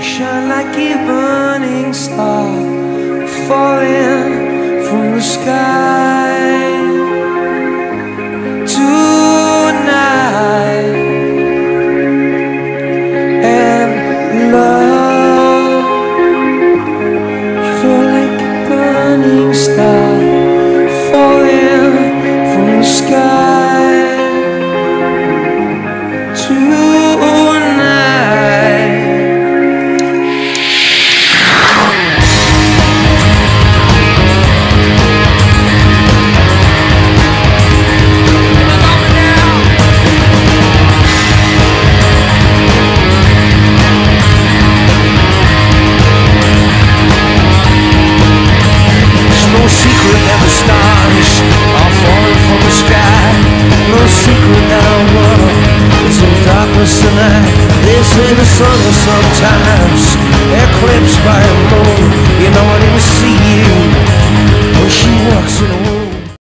shine like a burning star falling from the sky. to in the sun sometimes.